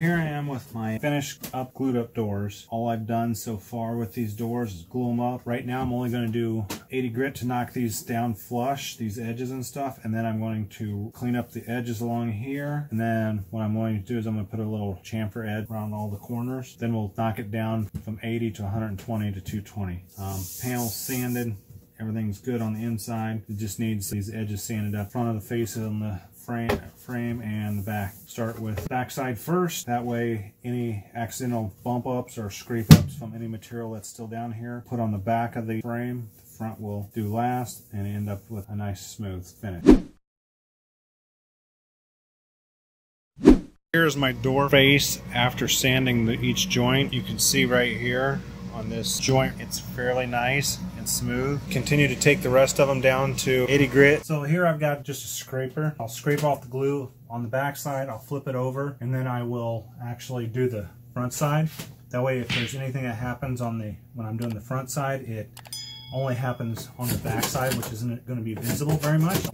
Here I am with my finished up glued up doors. All I've done so far with these doors is glue them up. Right now I'm only going to do 80 grit to knock these down flush, these edges and stuff, and then I'm going to clean up the edges along here. And then what I'm going to do is I'm going to put a little chamfer edge around all the corners. Then we'll knock it down from 80 to 120 to 220. Um, panel sanded, everything's good on the inside. It just needs these edges sanded up. Front of the face and the frame, frame and the back. Start with backside first. That way any accidental bump ups or scrape ups from any material that's still down here, put on the back of the frame. The front will do last and end up with a nice smooth finish. Here's my door face after sanding the, each joint. You can see right here on this joint. It's fairly nice and smooth. Continue to take the rest of them down to 80 grit. So here I've got just a scraper. I'll scrape off the glue on the back side. I'll flip it over and then I will actually do the front side. That way if there's anything that happens on the when I'm doing the front side, it only happens on the back side, which isn't going to be visible very much.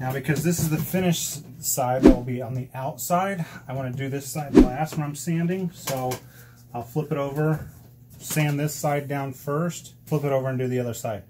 Now because this is the finished side that will be on the outside, I want to do this side last when I'm sanding. So I'll flip it over, sand this side down first, flip it over and do the other side.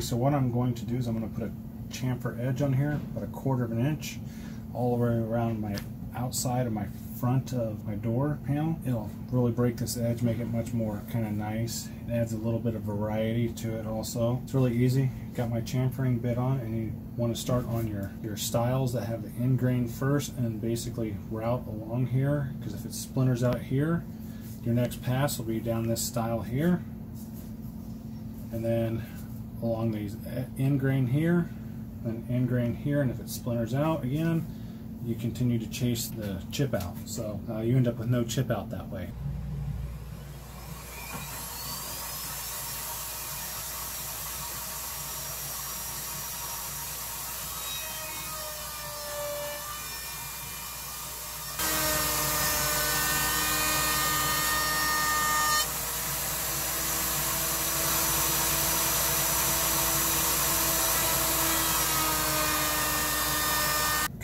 So what I'm going to do is I'm going to put a chamfer edge on here, about a quarter of an inch, all the way around my outside of my front of my door panel. It'll really break this edge, make it much more kind of nice. It adds a little bit of variety to it also. It's really easy. Got my chamfering bit on and you want to start on your, your stiles that have the end grain first and basically route along here because if it splinters out here, your next pass will be down this stile here and then along these end grain here, then end grain here, and if it splinters out again, you continue to chase the chip out. So uh, you end up with no chip out that way.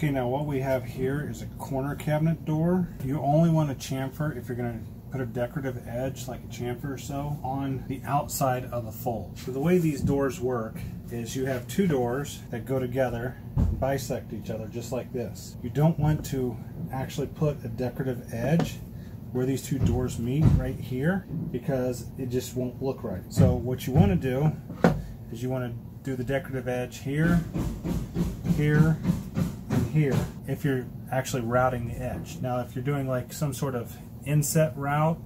Okay, now what we have here is a corner cabinet door. You only want to chamfer if you're going to put a decorative edge, like a chamfer or so, on the outside of the fold. So the way these doors work is you have two doors that go together and bisect each other just like this. You don't want to actually put a decorative edge where these two doors meet right here because it just won't look right. So what you want to do is you want to do the decorative edge here, here, here if you're actually routing the edge. Now if you're doing like some sort of inset route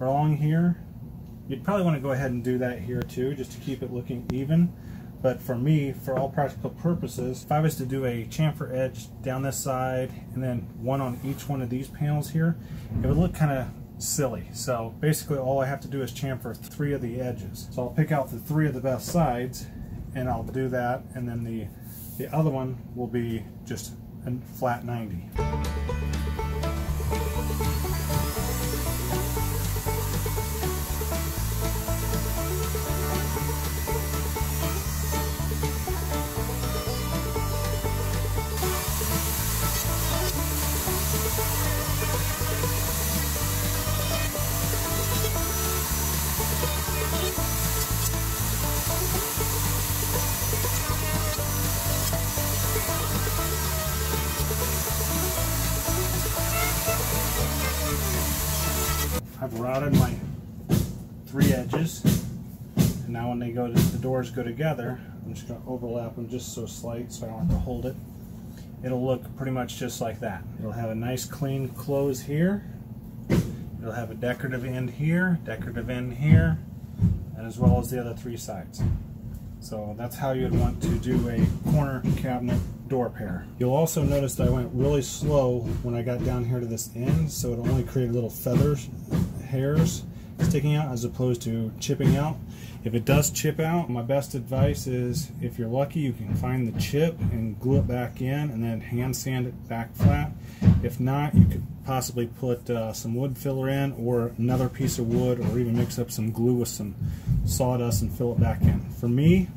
along here, you'd probably want to go ahead and do that here too just to keep it looking even. But for me, for all practical purposes, if I was to do a chamfer edge down this side and then one on each one of these panels here, it would look kind of silly. So basically all I have to do is chamfer three of the edges. So I'll pick out the three of the best sides and I'll do that and then the the other one will be just a flat 90. Routed my three edges. And now when they go to, the doors go together, I'm just going to overlap them just so slight so I don't have to hold it. It'll look pretty much just like that. It'll have a nice clean close here. It'll have a decorative end here, decorative end here, and as well as the other three sides. So that's how you'd want to do a corner cabinet door pair. You'll also notice that I went really slow when I got down here to this end, so it only created little feathers, hairs sticking out as opposed to chipping out. If it does chip out, my best advice is if you're lucky, you can find the chip and glue it back in and then hand sand it back flat. If not, you could possibly put uh, some wood filler in or another piece of wood or even mix up some glue with some sawdust and fill it back in. For me,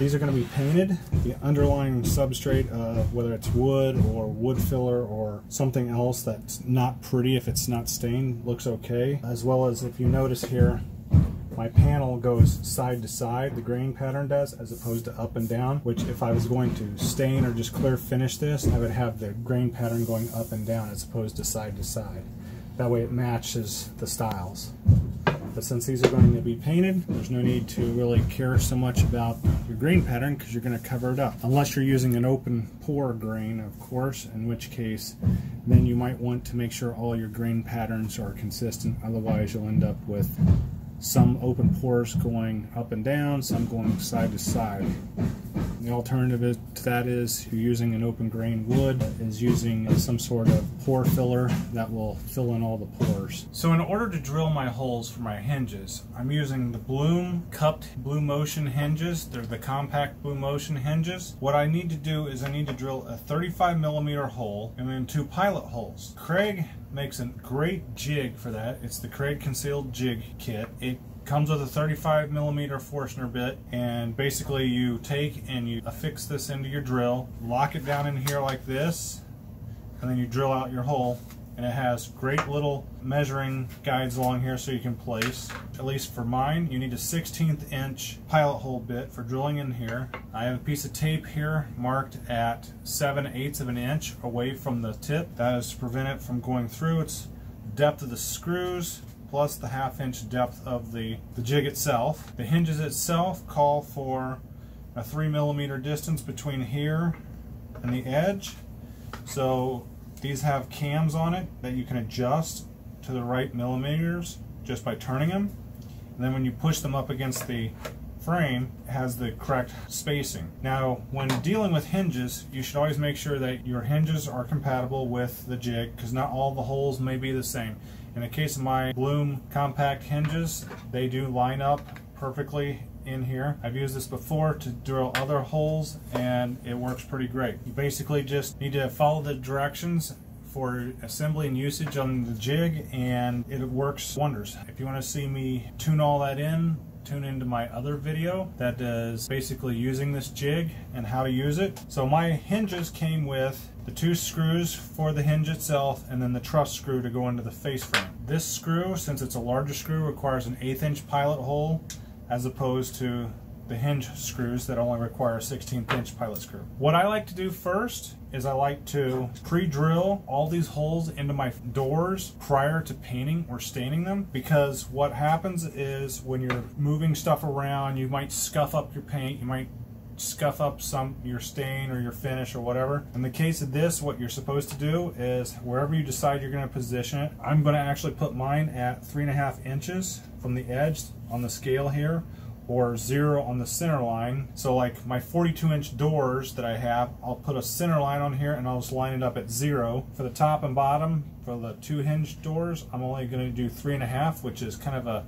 these are going to be painted. The underlying substrate, uh, whether it's wood or wood filler or something else that's not pretty if it's not stained, looks okay. As well as if you notice here, my panel goes side to side, the grain pattern does, as opposed to up and down, which if I was going to stain or just clear finish this, I would have the grain pattern going up and down as opposed to side to side. That way it matches the stiles. But since these are going to be painted, there's no need to really care so much about your grain pattern because you're going to cover it up. Unless you're using an open pore grain, of course, in which case then you might want to make sure all your grain patterns are consistent. Otherwise you'll end up with some open pores going up and down, some going side to side. The alternative to that is you're using an open grain wood, is using some sort of pore filler that will fill in all the pores. So in order to drill my holes for my hinges, I'm using the Blum cupped Blumotion hinges. They're the compact Blumotion hinges. What I need to do is I need to drill a 35 millimeter hole and then two pilot holes. Kreg makes a great jig for that. It's the Kreg Concealed Jig Kit. It comes with a 35 millimeter Forstner bit and basically you take and you affix this into your drill, lock it down in here like this, and then you drill out your hole and it has great little measuring guides along here so you can place. At least for mine, you need a 16th inch pilot hole bit for drilling in here. I have a piece of tape here marked at 7 eighths of an inch away from the tip. That is to prevent it from going through. It's depth of the screws plus the half inch depth of the, the jig itself. The hinges itself call for a three millimeter distance between here and the edge. So these have cams on it that you can adjust to the right millimeters just by turning them. And then when you push them up against the frame, it has the correct spacing. Now, when dealing with hinges, you should always make sure that your hinges are compatible with the jig because not all the holes may be the same. In the case of my Blum compact hinges, they do line up perfectly in here. I've used this before to drill other holes and it works pretty great. You basically just need to follow the directions for assembly and usage on the jig and it works wonders. If you want to see me tune all that in, tune into my other video that is basically using this jig and how to use it. So my hinges came with the two screws for the hinge itself and then the truss screw to go into the face frame. This screw, since it's a larger screw, requires an eighth inch pilot hole as opposed to the hinge screws that only require a 16th inch pilot screw. What I like to do first is I like to pre-drill all these holes into my doors prior to painting or staining them because what happens is when you're moving stuff around you might scuff up your paint, you might scuff up some your stain or your finish or whatever. In the case of this, what you're supposed to do is wherever you decide you're going to position it, I'm going to actually put mine at three and a half inches from the edge on the scale here or zero on the center line. So like my 42 inch doors that I have, I'll put a center line on here and I'll just line it up at zero. For the top and bottom, for the two hinge doors, I'm only gonna do three and a half, which is kind of a,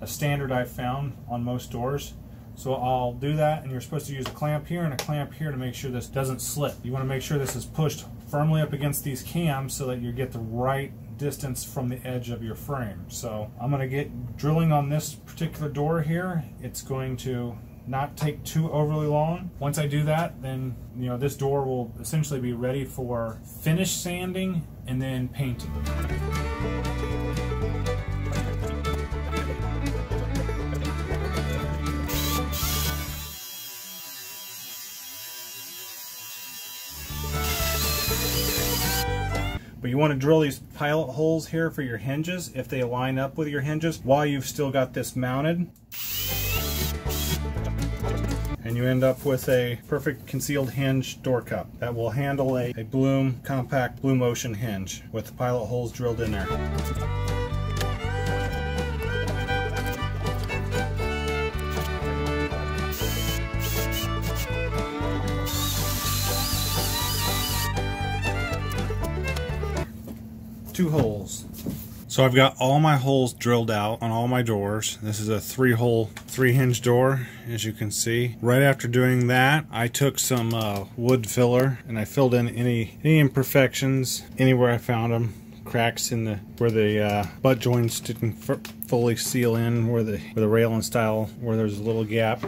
a standard I've found on most doors. So I'll do that and you're supposed to use a clamp here and a clamp here to make sure this doesn't slip. You wanna make sure this is pushed firmly up against these cams so that you get the right distance from the edge of your frame. So I'm gonna get drilling on this particular door here. It's going to not take too overly long. Once I do that, then you know this door will essentially be ready for finish sanding and then painting. But you want to drill these pilot holes here for your hinges if they line up with your hinges while you've still got this mounted. And you end up with a perfect concealed hinge door cup that will handle a, a Blum compact Blumotion hinge with the pilot holes drilled in there. Two holes. So I've got all my holes drilled out on all my doors. This is a three hole, three hinge door, as you can see. Right after doing that, I took some uh, wood filler and I filled in any, any imperfections anywhere I found them. Cracks in the where the uh, butt joints didn't fully seal in, where the where the railing style where there's a little gap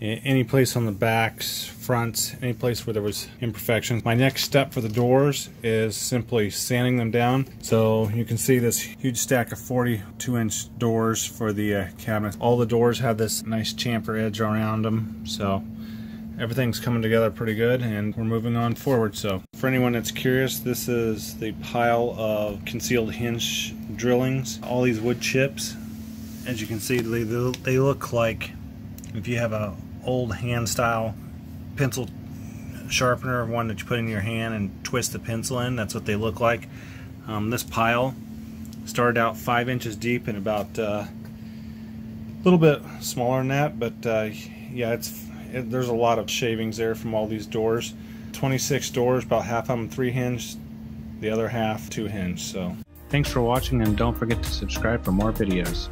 any place on the backs, fronts, any place where there was imperfections. My next step for the doors is simply sanding them down. So you can see this huge stack of 42 inch doors for the uh, cabinet. All the doors have this nice chamfer edge around them. So everything's coming together pretty good and we're moving on forward. So for anyone that's curious, this is the pile of concealed hinge drillings. All these wood chips, as you can see, they, they look like if you have a old hand style pencil sharpener, one that you put in your hand and twist the pencil in. That's what they look like. Um, this pile started out five inches deep and about uh, a little bit smaller than that, but uh, yeah, it's it, there's a lot of shavings there from all these doors. 26 doors, about half of them three hinge, the other half two hinge. So, thanks for watching, and don't forget to subscribe for more videos.